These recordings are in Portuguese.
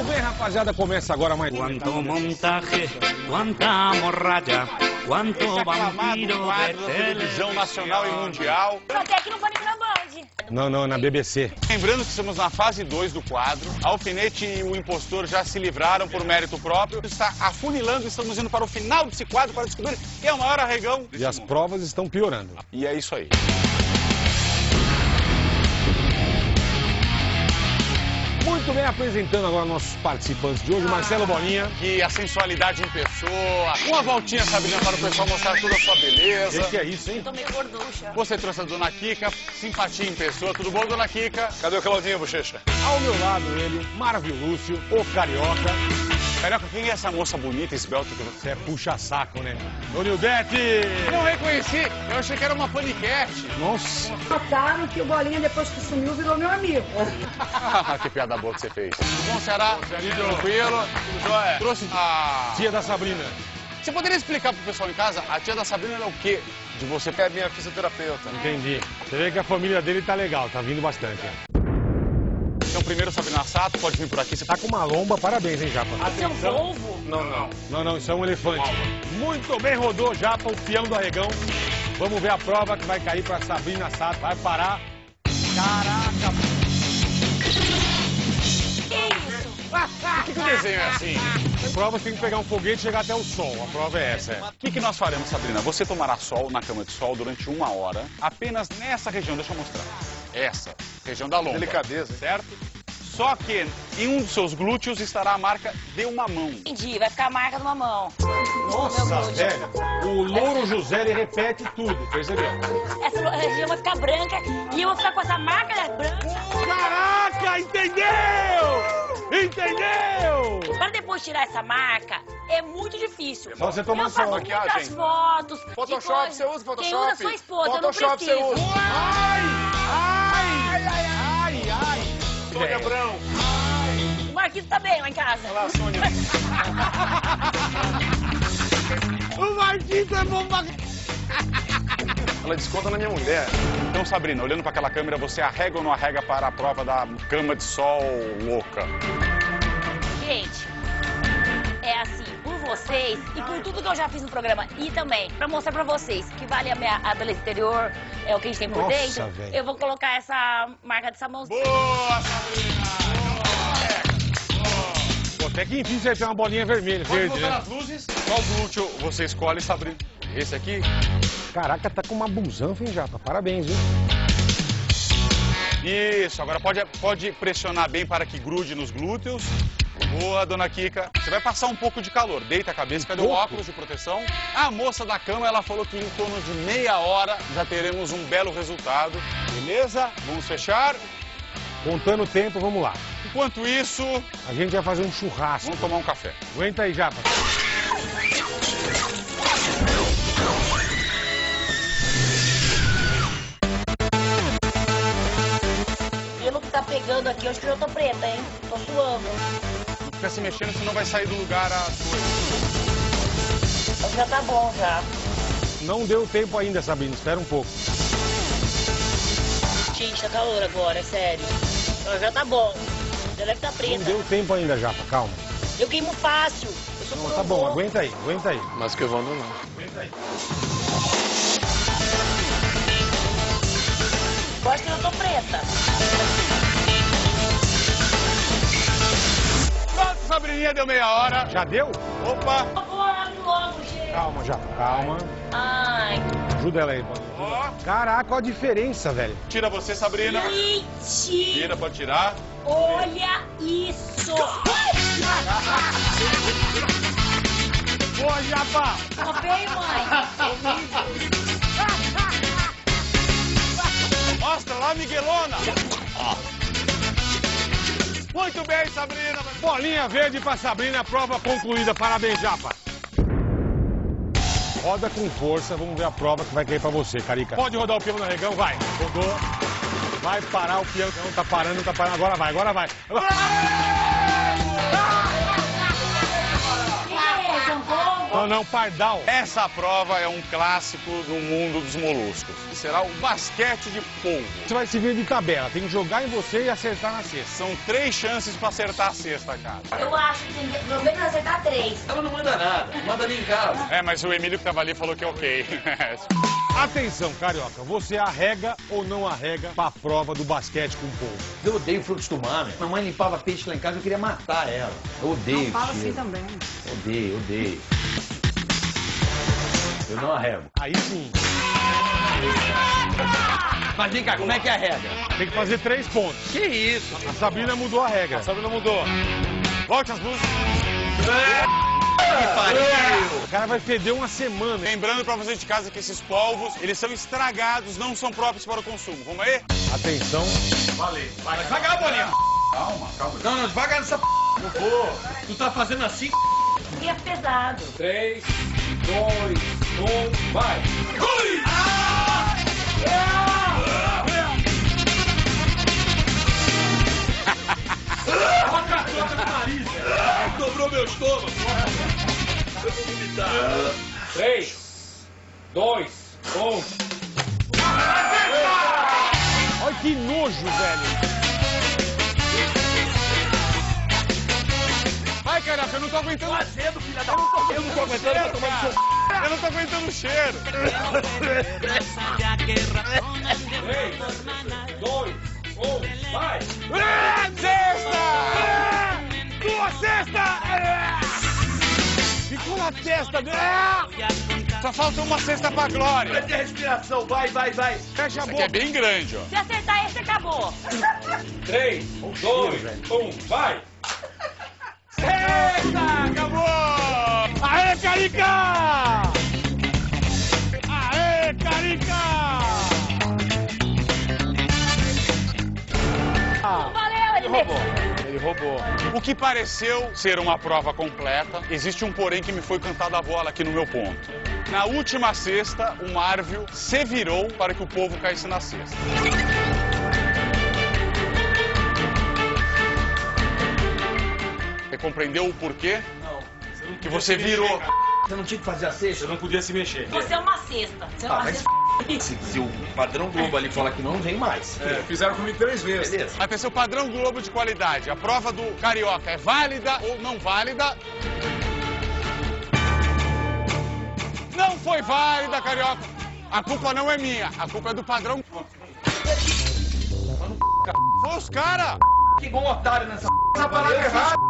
Muito bem, rapaziada, começa agora mais... Quanto montaje, quanta morralla, quanto vampiro de televisão nacional e mundial. Até aqui no Pânico na Band. Não, não, na BBC. Lembrando que estamos na fase 2 do quadro. A Alfinete e o impostor já se livraram por mérito próprio. Está afunilando, estamos indo para o final desse quadro para descobrir quem é o maior arregão. E as provas estão piorando. E é isso aí. Muito bem, apresentando agora nossos participantes de hoje, Marcelo Bolinha. Que a sensualidade em pessoa. Uma voltinha, Sabrina, para o pessoal mostrar toda a sua beleza. O que é isso, hein? Tô meio gorducha. Você trouxe a Dona Kika, simpatia em pessoa. Tudo bom, Dona Kika? Cadê o Claudinho, bochecha? Ao meu lado, ele, Marvio Lúcio, o Carioca. Carioca, quem é essa moça bonita, esbelta que você é puxa-saco, né? Ô, Nildete! Não reconheci, eu achei que era uma paniquete. Nossa! Notaram que o Bolinha, depois que sumiu, virou meu amigo. Ah, que piada boa que você fez. Tudo bom, Ceará? Tranquilo? Tudo jóia? Trouxe a... Tia da Sabrina. Você poderia explicar pro pessoal em casa, a tia da Sabrina é o quê de você? É minha fisioterapeuta. Entendi. Você vê que a família dele tá legal, tá vindo bastante. Primeiro, Sabrina Sato, pode vir por aqui. Você Tá com uma lomba, parabéns, hein, Japa? Esse é um Volvo? Não, não. Não, não, isso é um elefante. Muito bem, rodou Japa, o peão do arregão. Vamos ver a prova que vai cair pra Sabrina Sato. Vai parar. Caraca! Por que, que o desenho é assim? A prova tem que pegar um foguete e chegar até o sol. A prova é essa. é. O que, que nós faremos, Sabrina? Você tomará sol na cama de sol durante uma hora, apenas nessa região. Deixa eu mostrar. Essa, região da lomba. Delicadeza, hein? Certo? Só que em um dos seus glúteos estará a marca de uma mão. Entendi, vai ficar a marca de uma mão. Nossa, velho. O Louro José, ele repete tudo, percebeu? Essa região vai ficar branca e eu vou ficar com essa marca né, branca. Caraca, entendeu? Entendeu? Para depois tirar essa marca, é muito difícil. Só você tomar eu faço muitas Maquiagem. fotos. Photoshop, você usa Photoshop? Quem usa sua esposa, Photoshop eu não você preciso. usa. Ai, ai, ai, ai, ai. Sônia. Abrão. O Marquinhos tá bem lá em casa. Olha lá, Sônia. O Marquinhos é bom pra... Ela desconta na minha mulher. Então, Sabrina, olhando para aquela câmera, você arrega ou não arrega para a prova da cama de sol louca? Gente, vocês e por tudo que eu já fiz no programa e também pra mostrar pra vocês que vale a minha a beleza exterior, é o que a gente tem por Nossa, dentro, velho. eu vou colocar essa marca dessa mãozinha. Boa, Sabrina! Até que enfim você tem uma bolinha vermelha, Pode verde, né? nas luzes. Qual glúteo você escolhe, Sabrina? Esse aqui? Caraca, tá com uma busanfa, hein, Japa? Parabéns, viu? Isso, agora pode, pode pressionar bem para que grude nos glúteos. Boa, dona Kika. Você vai passar um pouco de calor. Deita a cabeça. Cadê o pouco? óculos de proteção? A moça da cama, ela falou que em torno de meia hora já teremos um belo resultado. Beleza? Vamos fechar. Contando o tempo, vamos lá. Enquanto isso, A gente vai fazer um churrasco. vamos tomar um café. Aguenta aí, Japa. Pelo que tá pegando aqui, eu acho que eu tô preta, hein? Tô suando. Não fica se mexendo, senão vai sair do lugar as coisas. Mas já tá bom já. Não deu tempo ainda, Sabrina. Espera um pouco. Gente, tá calor agora, é sério. Já tá bom. Já deve tá Não preta. deu tempo ainda, Japa. Calma. Eu queimo fácil. Eu sou Não, tá bom, aguenta aí, aguenta aí. Mas que eu vou não. Eu acho que eu tô preta. Sabrininha, deu meia hora. Já deu? Opa! Por favor, abre logo, gente. Calma, Japa, calma. Ai, Ajuda ela aí, pô. Ó, Caraca, olha a diferença, velho. tira você, Sabrina. gente! Tira, pode tirar. Olha isso! Boa, Japa! Tô feio, mãe? Mostra lá, Miguelona. Muito bem, Sabrina. Bolinha verde pra Sabrina, prova concluída. Parabéns, Japa. Roda com força, vamos ver a prova que vai cair pra você, Carica. Pode rodar o peão no arregão, vai. Rodou. Vai parar o peão, não tá parando, não tá parando. Agora vai, agora vai. Não, não, pardal. Essa prova é um clássico do mundo dos moluscos. Será o basquete de polvo. Você vai se vir de tabela, tem que jogar em você e acertar na cesta. São três chances pra acertar a cesta, cara. Eu acho que tem que pelo menos acertar três. Ela não manda nada, manda nem em casa. É, mas o Emílio que tava ali falou que é ok. Atenção, carioca, você arrega ou não arrega pra prova do basquete com polvo? Eu odeio frutos do mar, meu. Mamãe limpava peixe lá em casa, eu queria matar ela. Eu odeio. Não fala assim também. Odeio, odeio. Eu não arrego. Aí sim, Mas vem cá, como é que é a regra? tem que fazer três pontos. Que isso? A Sabrina mudou a regra. A Sabrina mudou. Volte as luzes. Que pariu! O cara vai perder uma semana. Lembrando pra vocês de casa que esses polvos, eles são estragados, não são próprios para o consumo. Vamos aí? Atenção. Valeu. Vai devagar, bolinha. Calma, calma. Não, não, devagar nessa p. Não vou. Tu tá fazendo assim? E é pesado. 3, 2, 1, vai! Dobrou meu estômago! Eu vou vomitar. 3, 2, 1. Olha que nojo, velho. Caraca, eu não tô aguentando. Fazendo, filha da puta! Eu não tô aguentando, eu tô tomando seu Eu não tô aguentando o cheiro. 3, 2, 1, vai! Ah, Cesta! Tua cesta! Ficou na testa. Ah! Só falta uma cesta pra Glória. Prende a respiração, vai, vai, vai! Fecha a aqui é boca. bem grande, ó. Se acertar esse, acabou. 3, 2, 1, vai! Cesta! Acabou! Aê, Carica! Aê, Carica! Valeu, ele roubou. Ele roubou. O que pareceu ser uma prova completa, existe um porém que me foi cantada a bola aqui no meu ponto. Na última cesta, o Marvio se virou para que o povo caísse na cesta. Você compreendeu o porquê? Não. Que você virou. Você não tinha que fazer a sexta? não podia se mexer. Você é uma cesta. Você é Ah, uma mas cesta. se, se o padrão Globo ali falar que não, não vem mais. É, fizeram comigo três vezes. Beleza. Atenção, padrão Globo de qualidade. A prova do Carioca é válida ou não válida? Não foi válida, Carioca. A culpa não é minha, a culpa é do padrão. Foi os cara. Que bom otário nessa Essa palavra errada.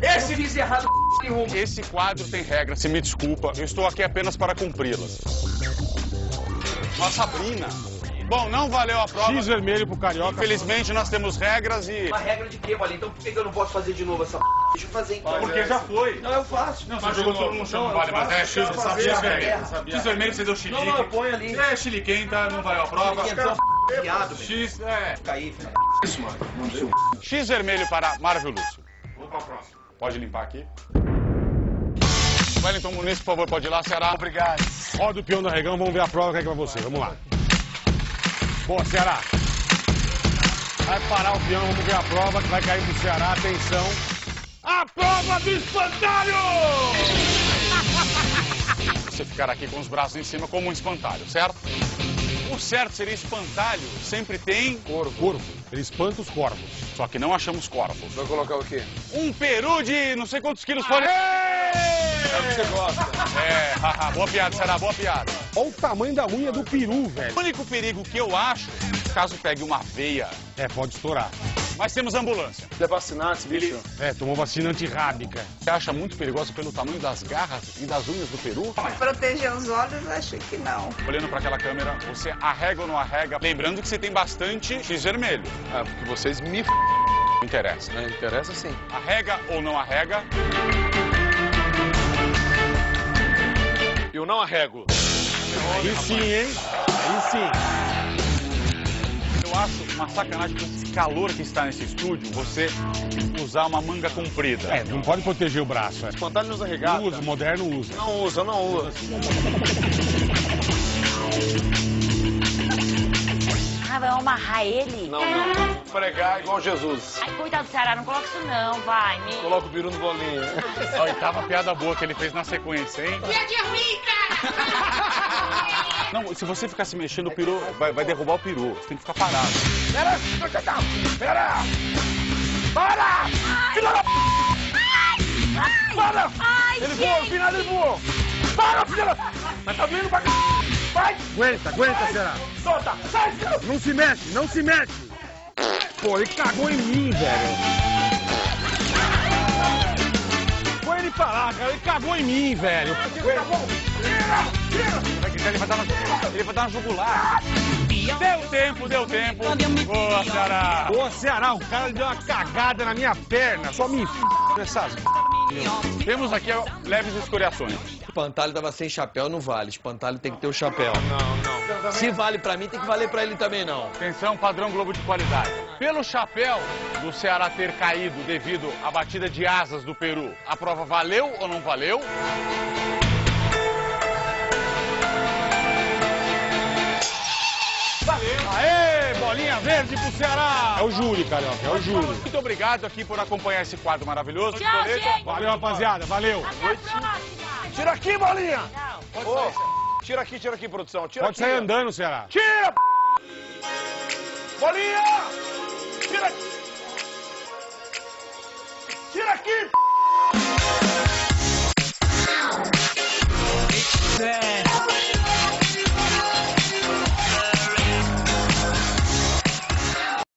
Esse fiz errado nenhum. Esse quadro tem regras, se me desculpa, eu estou aqui apenas para cumpri-las. Ó, Sabrina. Bom, não valeu a prova. X vermelho pro Carioca. Infelizmente nós temos regras e. Uma regra de quê, Bolinha? Então por que eu não posso fazer de novo essa p? Deixa eu fazer então. Porque já foi. Não, eu faço. Não, você jogou todo no chão, não vale, mas é X, sabia, velho. X vermelho, você deu Não, chilique. não, eu ponho ali. É, chiliquenta, tá? não valeu a prova. Fiquei tão viado, velho. X, é. Caí, filho. Isso, mano. Não deu. X vermelho para Marvel Lúcio. Vamos para a próxima. Pode limpar aqui. Wellington Muniz, por favor, pode ir lá, Ceará. Obrigado. Roda o peão do arregão, vamos ver a prova que é vai você. Vamos lá. Boa, Ceará. Vai parar o peão, vamos ver a prova que vai cair pro Ceará. Atenção. A prova do espantalho! Você ficar aqui com os braços em cima como um espantalho, certo? O certo seria espantalho, sempre tem, Corvo. Corvo. Ele espanta os corvos. só que não achamos corvos. Vai colocar o quê? Um peru de não sei quantos quilos pode... É o que você gosta. É, haha, boa piada, Ceará, boa piada. Olha o tamanho da unha do peru, velho. O único perigo que eu acho, caso pegue uma veia, É, pode estourar. Mas temos ambulância. Ele é vacinado, esse bicho. É, tomou vacina antirrábica. Você acha muito perigoso pelo tamanho das garras e das unhas do peru? Proteger os olhos, acho que não. Olhando para aquela câmera, você arrega ou não arrega? Lembrando que você tem bastante X vermelho. Ah, porque vocês me f... Não interessa. Não interessa sim. Arrega ou não arrega? Eu não arrego. Aí sim, hein? Aí sim. Acho uma sacanagem com esse calor que está nesse estúdio, você usar uma manga comprida. É, não pode proteger o braço. É. Espantalho nos Não arregata. usa, o moderno usa. Não usa, não usa. Ah, Ai, vai amarrar ele? Não, não. Pregar igual Jesus. Ai, coitado do Ceará, não coloca isso não, vai. Me... Coloca o peru no bolinho. A oitava piada boa que ele fez na sequência, hein? Piadinha ruim, cara! Não, se você ficar se mexendo, o peru vai, vai derrubar o peru. Você tem que ficar parado. Pera! Pera! Para! Filha da... Para! Ai, Ele voou, no final ele voou! Para, filha da... Mas tá doendo pra c... Vai! Aguenta, aguenta, será? Solta! Sai! Não se mexe, não se mexe! Pô, ele cagou em mim, velho. Põe ele pra lá, cara. Ele cagou em mim, velho. Vai ele vai dar na, ele vai dar na jugular. Deu tempo, deu tempo. Boa, Ceará. Ô, Ceará, o cara deu uma cagada na minha perna. Só me f... essas... Temos aqui leves escoriações. Espantalho tava sem chapéu, não vale. Espantalho tem que ter o chapéu. Não, não. Se vale pra mim, tem que valer pra ele também, não. Atenção, padrão Globo de qualidade. Pelo chapéu do Ceará ter caído devido à batida de asas do Peru, a prova valeu ou não valeu? verde pro Ceará. É o júri, Carioca, é o júri. Muito obrigado aqui por acompanhar esse quadro maravilhoso. Tchau, gente. Valeu, rapaziada, valeu. Tira aqui, bolinha. Não. Pode sair, Tira aqui, tira aqui, produção. Tira Pode aqui. sair andando, Ceará. Tira, p... Bolinha! Tira... Tira aqui, p...